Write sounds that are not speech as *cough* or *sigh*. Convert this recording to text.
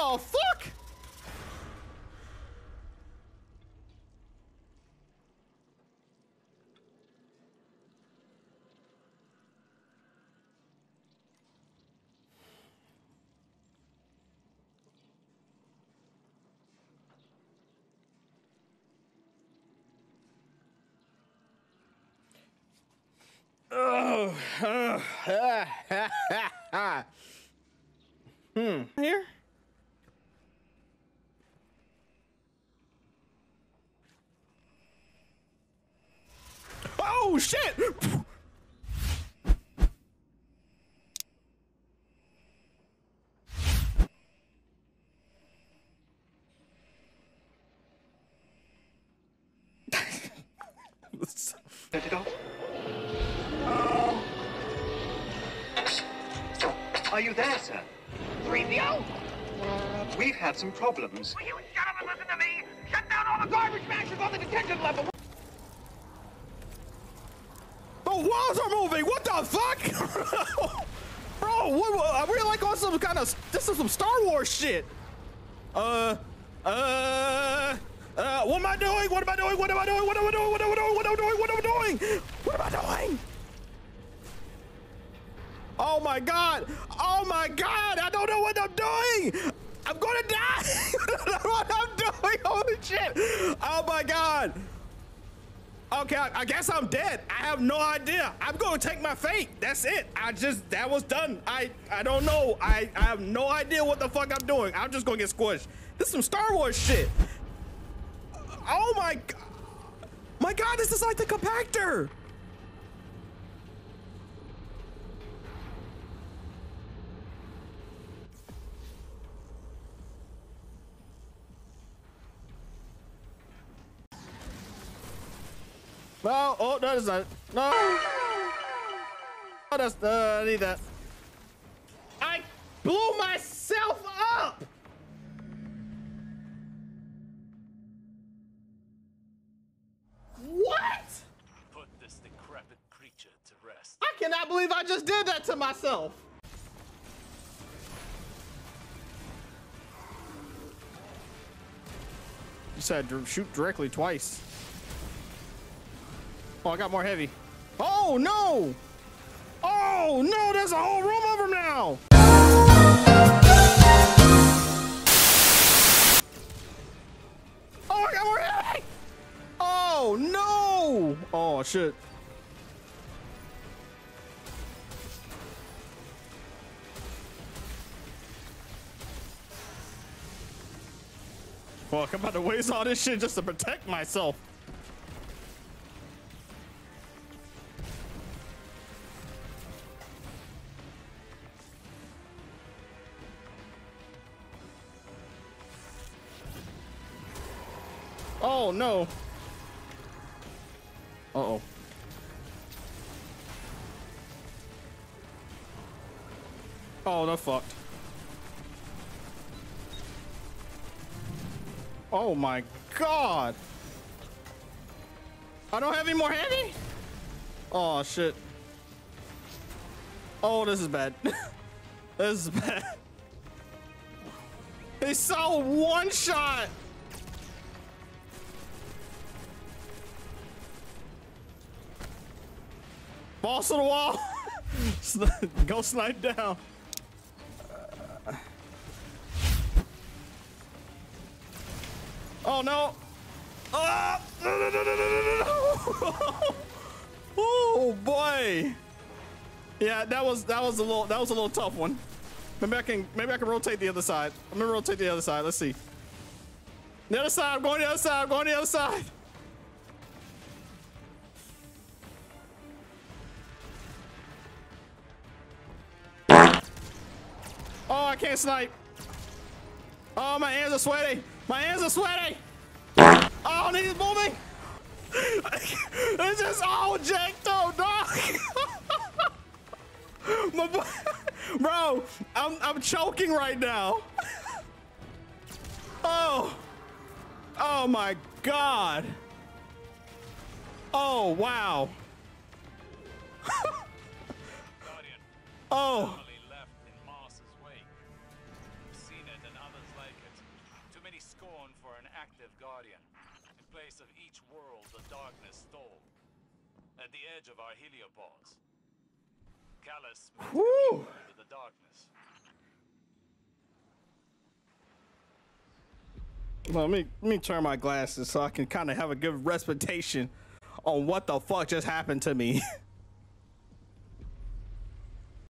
the fuck? Oh, *laughs* hmm. Here. Oh shit! Let it off. Are you there, sir? 3PO! We've had some problems. Will you gentlemen listen to me? Shut down all the garbage mashers on the detention level! walls are moving. What the fuck? *laughs* Bro, what, uh, we're like on some kind of, this is some Star Wars shit. Uh, uh, uh, what am I doing? What am I doing? What am I doing? What am I doing? What am I doing? What am I doing? What am I doing? What am I doing? Oh my God. Oh my God. I don't know what I'm doing. I'm going to die. Okay, I, I guess I'm dead. I have no idea. I'm gonna take my fate. That's it. I just that was done. I I don't know. I I have no idea what the fuck I'm doing. I'm just gonna get squished. This is some Star Wars shit. Oh my god. My god, this is like the compactor. No, oh, no, that's not. No. Oh, that's, uh, I need that. I blew myself up. What? Put this decrepit creature to rest. I cannot believe I just did that to myself. You said shoot directly twice. Oh, I got more heavy. Oh, no! Oh, no, there's a whole room them now! Oh, I got more heavy! Oh, no! Oh, shit. Fuck, I'm about to waste all this shit just to protect myself. Oh no. Uh oh. Oh, they're fucked. Oh my god. I don't have any more heavy? Oh shit. Oh, this is bad. *laughs* this is bad. They saw one shot. Balls to the wall. *laughs* Go snipe down. Oh no. Ah! No, no, no, no, no, no, no. oh boy. Yeah, that was that was a little that was a little tough one. Maybe I can maybe I can rotate the other side. I'm gonna rotate the other side. Let's see. The other side. I'm going the other side. I'm going the other side. I can't snipe. Oh, my hands are sweaty. My hands are sweaty. Oh, he's moving. It's just all jacked up, dog. *laughs* my boy, bro, I'm I'm choking right now. Oh, oh my god. Oh wow. *laughs* Oh. Each world the darkness stole. At the edge of our heliopause. Calus meant to Whew. commune with the darkness. Well, let me let me turn my glasses so I can kind of have a good representation on what the fuck just happened to me. *laughs*